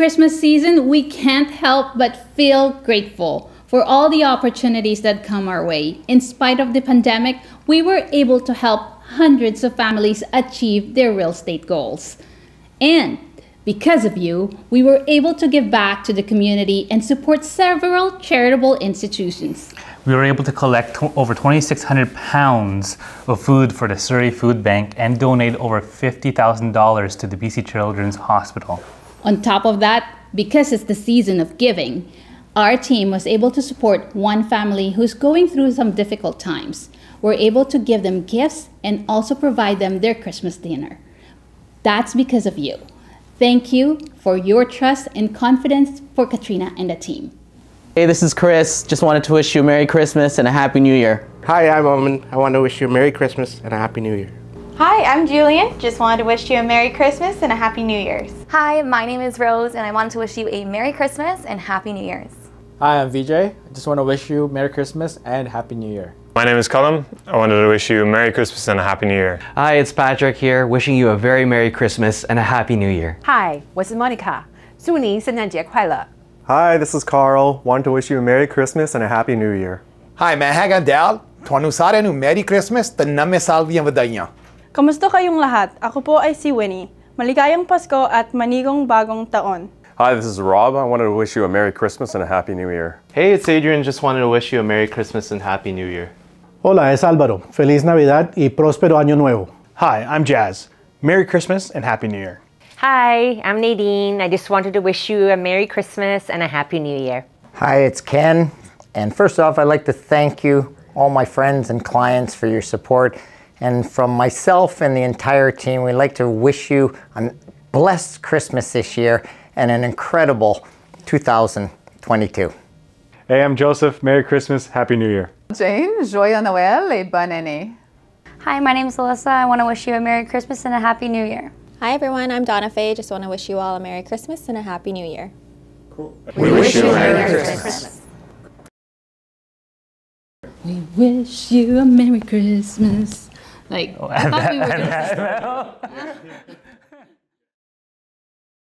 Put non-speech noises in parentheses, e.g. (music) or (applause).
Christmas season, we can't help but feel grateful for all the opportunities that come our way. In spite of the pandemic, we were able to help hundreds of families achieve their real estate goals. And because of you, we were able to give back to the community and support several charitable institutions. We were able to collect over 2,600 pounds of food for the Surrey Food Bank and donate over $50,000 to the BC Children's Hospital. On top of that, because it's the season of giving, our team was able to support one family who's going through some difficult times. We're able to give them gifts and also provide them their Christmas dinner. That's because of you. Thank you for your trust and confidence for Katrina and the team. Hey, this is Chris. Just wanted to wish you a Merry Christmas and a Happy New Year. Hi, I'm Omen. I want to wish you a Merry Christmas and a Happy New Year. Hi, I'm Julian. Just wanted to wish you a Merry Christmas and a Happy New Year's. Hi, my name is Rose, and I wanted to wish you a Merry Christmas and Happy New Year's. Hi, I'm VJ. I just want to wish you Merry Christmas and Happy New Year. My name is Colin. I wanted to wish you a Merry Christmas and a Happy New Year. Hi, it's Patrick here, wishing you a very Merry Christmas and a Happy New Year. Hi，我是 Monica，祝您圣诞节快乐。 Hi, this is Carl. Want to wish you a Merry Christmas and a Happy New Year. Hi, Mahagan Dal. Tuanu sara nu Merry Christmas, taname salvi ang vadanya. Kamusta kayong lahat? Ako po ay si Winnie. Maligayang Pasko at manigong bagong taon. Hi, this is Rob. I wanted to wish you a Merry Christmas and a Happy New Year. Hey, it's Adrian. Just wanted to wish you a Merry Christmas and Happy New Year. Hola, es Álvaro. Feliz Navidad y próspero año nuevo. Hi, I'm Jazz. Merry Christmas and Happy New Year. Hi, I'm Nadine. I just wanted to wish you a Merry Christmas and a Happy New Year. Hi, it's Ken. And first off, I'd like to thank you, all my friends and clients, for your support. And from myself and the entire team, we'd like to wish you a blessed Christmas this year and an incredible 2022. Hey, I'm Joseph. Merry Christmas. Happy New Year. Jane, joyeux Noël et bonne année. Hi, my name is Alyssa. I want to wish you a Merry Christmas and a Happy New Year. Hi, everyone. I'm Donna Faye. Just want to wish you all a Merry Christmas and a Happy New Year. Cool. We, we wish you a Merry Christmas. Christmas. We wish you a Merry Christmas. Like, I thought we were gonna (laughs)